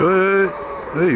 哎哎